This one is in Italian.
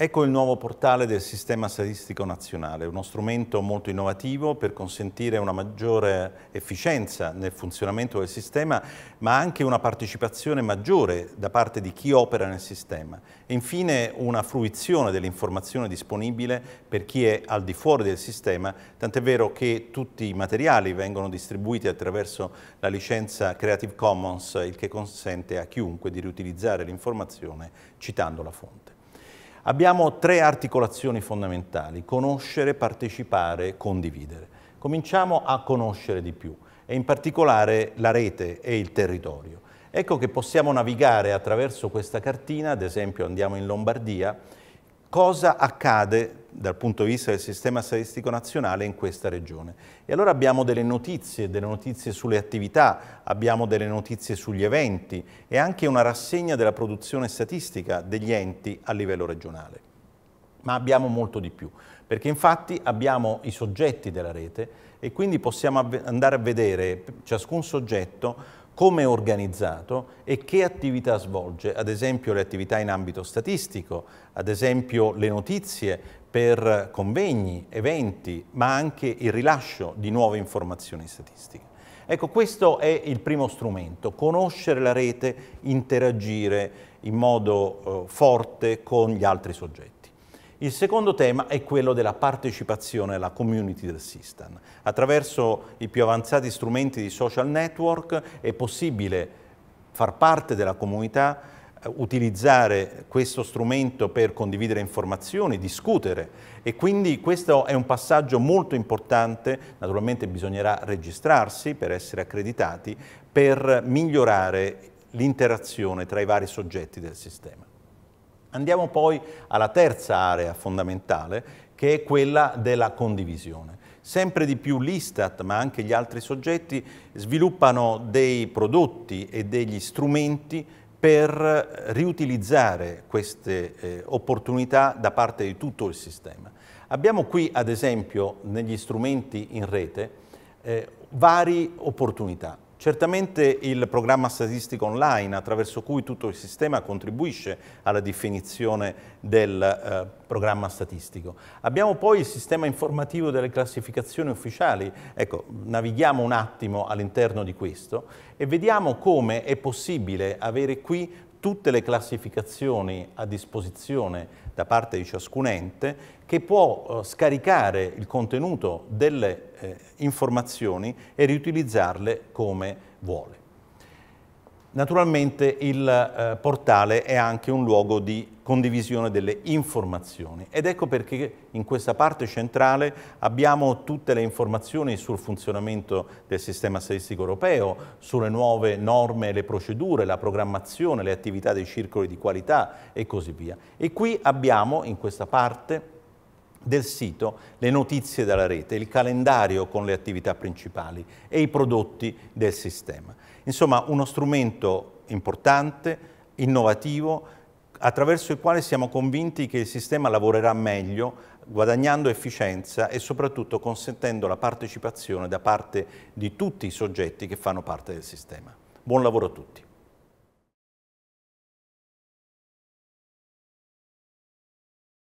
Ecco il nuovo portale del Sistema Statistico Nazionale, uno strumento molto innovativo per consentire una maggiore efficienza nel funzionamento del sistema, ma anche una partecipazione maggiore da parte di chi opera nel sistema. E infine una fruizione dell'informazione disponibile per chi è al di fuori del sistema, tant'è vero che tutti i materiali vengono distribuiti attraverso la licenza Creative Commons, il che consente a chiunque di riutilizzare l'informazione citando la fonte. Abbiamo tre articolazioni fondamentali, conoscere, partecipare, condividere. Cominciamo a conoscere di più e in particolare la rete e il territorio. Ecco che possiamo navigare attraverso questa cartina, ad esempio andiamo in Lombardia, cosa accade dal punto di vista del sistema statistico nazionale in questa regione. E allora abbiamo delle notizie, delle notizie sulle attività, abbiamo delle notizie sugli eventi e anche una rassegna della produzione statistica degli enti a livello regionale. Ma abbiamo molto di più, perché infatti abbiamo i soggetti della rete e quindi possiamo andare a vedere ciascun soggetto come è organizzato e che attività svolge, ad esempio le attività in ambito statistico, ad esempio le notizie per convegni, eventi, ma anche il rilascio di nuove informazioni statistiche. Ecco, questo è il primo strumento, conoscere la rete, interagire in modo eh, forte con gli altri soggetti. Il secondo tema è quello della partecipazione alla community del Sistan. Attraverso i più avanzati strumenti di social network è possibile far parte della comunità, eh, utilizzare questo strumento per condividere informazioni, discutere e quindi questo è un passaggio molto importante, naturalmente bisognerà registrarsi per essere accreditati, per migliorare l'interazione tra i vari soggetti del sistema. Andiamo poi alla terza area fondamentale, che è quella della condivisione. Sempre di più l'Istat, ma anche gli altri soggetti, sviluppano dei prodotti e degli strumenti per riutilizzare queste eh, opportunità da parte di tutto il sistema. Abbiamo qui, ad esempio, negli strumenti in rete, eh, varie opportunità. Certamente il programma statistico online attraverso cui tutto il sistema contribuisce alla definizione del eh, programma statistico. Abbiamo poi il sistema informativo delle classificazioni ufficiali. Ecco, navighiamo un attimo all'interno di questo e vediamo come è possibile avere qui tutte le classificazioni a disposizione da parte di ciascun ente che può eh, scaricare il contenuto delle eh, informazioni e riutilizzarle come vuole. Naturalmente il eh, portale è anche un luogo di condivisione delle informazioni ed ecco perché in questa parte centrale abbiamo tutte le informazioni sul funzionamento del sistema statistico europeo, sulle nuove norme le procedure, la programmazione, le attività dei circoli di qualità e così via. E qui abbiamo in questa parte del sito le notizie della rete, il calendario con le attività principali e i prodotti del sistema. Insomma, uno strumento importante, innovativo, attraverso il quale siamo convinti che il sistema lavorerà meglio, guadagnando efficienza e soprattutto consentendo la partecipazione da parte di tutti i soggetti che fanno parte del sistema. Buon lavoro a tutti.